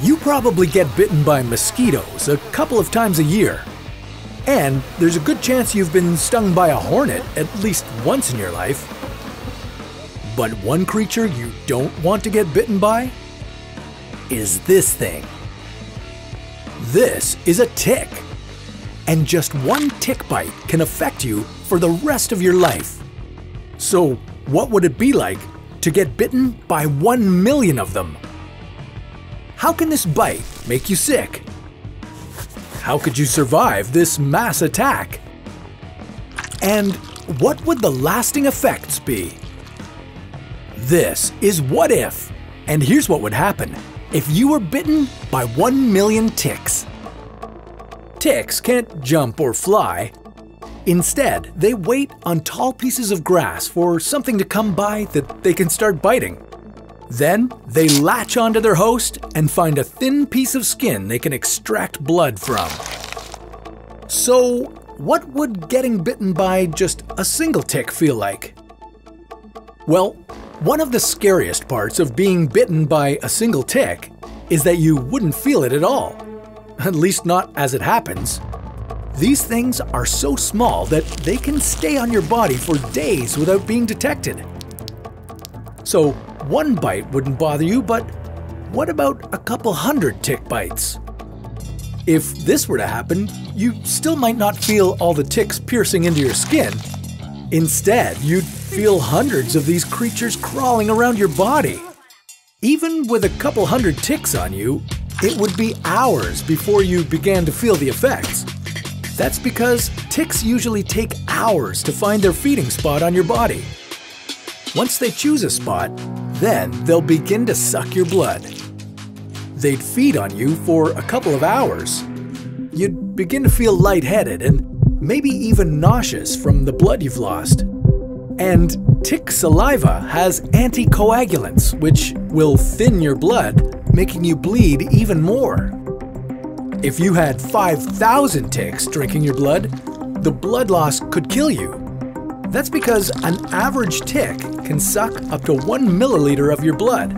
You probably get bitten by mosquitoes a couple of times a year. And there's a good chance you've been stung by a hornet at least once in your life. But one creature you don't want to get bitten by is this thing. This is a tick. And just one tick bite can affect you for the rest of your life. So, what would it be like to get bitten by one million of them? How can this bite make you sick? How could you survive this mass attack? And what would the lasting effects be? This is What If, and here's what would happen if you were bitten by 1 million ticks. Ticks can't jump or fly. Instead, they wait on tall pieces of grass for something to come by that they can start biting. Then, they latch onto their host and find a thin piece of skin they can extract blood from. So, what would getting bitten by just a single tick feel like? Well, one of the scariest parts of being bitten by a single tick is that you wouldn't feel it at all. At least not as it happens. These things are so small that they can stay on your body for days without being detected. So, one bite wouldn't bother you, but what about a couple hundred tick bites? If this were to happen, you still might not feel all the ticks piercing into your skin. Instead, you'd feel hundreds of these creatures crawling around your body. Even with a couple hundred ticks on you, it would be hours before you began to feel the effects. That's because ticks usually take hours to find their feeding spot on your body. Once they choose a spot, then they'll begin to suck your blood. They'd feed on you for a couple of hours. You'd begin to feel lightheaded and maybe even nauseous from the blood you've lost. And tick saliva has anticoagulants, which will thin your blood, making you bleed even more. If you had 5,000 ticks drinking your blood, the blood loss could kill you. That's because an average tick can suck up to 1 milliliter of your blood.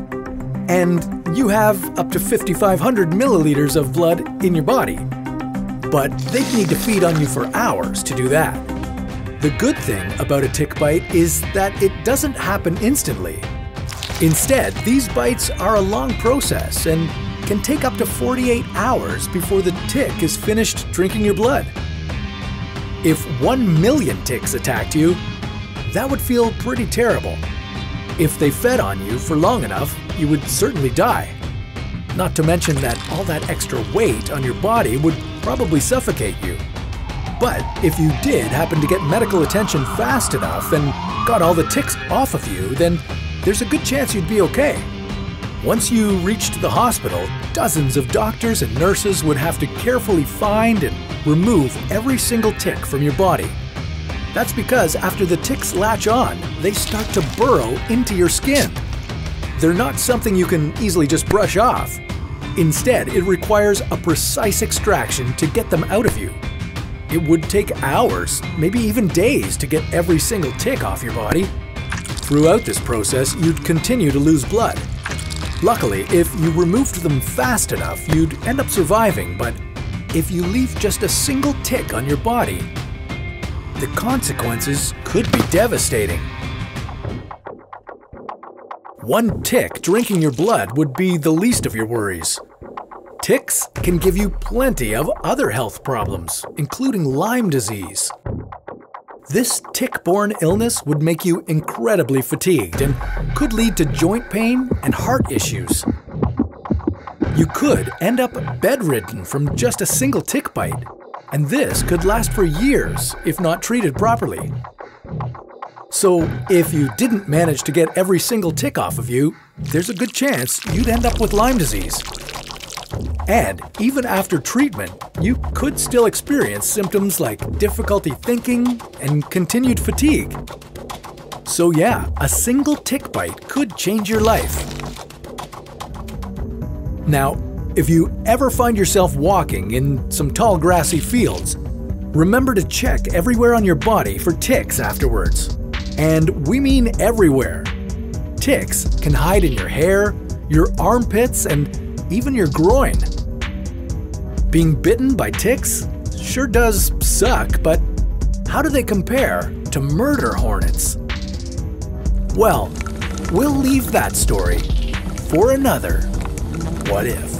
And you have up to 5,500 milliliters of blood in your body. But they'd need to feed on you for hours to do that. The good thing about a tick bite is that it doesn't happen instantly. Instead, these bites are a long process and can take up to 48 hours before the tick is finished drinking your blood. If 1 million ticks attacked you, that would feel pretty terrible. If they fed on you for long enough, you would certainly die. Not to mention that all that extra weight on your body would probably suffocate you. But if you did happen to get medical attention fast enough and got all the ticks off of you, then there's a good chance you'd be okay. Once you reached the hospital, dozens of doctors and nurses would have to carefully find and remove every single tick from your body. That's because after the ticks latch on, they start to burrow into your skin. They're not something you can easily just brush off. Instead, it requires a precise extraction to get them out of you. It would take hours, maybe even days, to get every single tick off your body. Throughout this process, you'd continue to lose blood. Luckily, if you removed them fast enough, you'd end up surviving, but if you leave just a single tick on your body, the consequences could be devastating. One tick drinking your blood would be the least of your worries. Ticks can give you plenty of other health problems, including Lyme disease. This tick-borne illness would make you incredibly fatigued and could lead to joint pain and heart issues. You could end up bedridden from just a single tick bite, and this could last for years if not treated properly. So, if you didn't manage to get every single tick off of you, there's a good chance you'd end up with Lyme disease. And even after treatment, you could still experience symptoms like difficulty thinking and continued fatigue. So, yeah, a single tick bite could change your life. Now, if you ever find yourself walking in some tall grassy fields, remember to check everywhere on your body for ticks afterwards. And we mean everywhere. Ticks can hide in your hair, your armpits, and even your groin. Being bitten by ticks sure does suck, but how do they compare to murder hornets? Well, we'll leave that story for another What If.